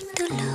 to love.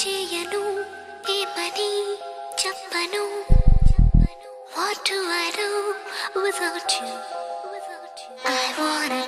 చేయను ఏమని చెప్పను What do I do without you? I wanna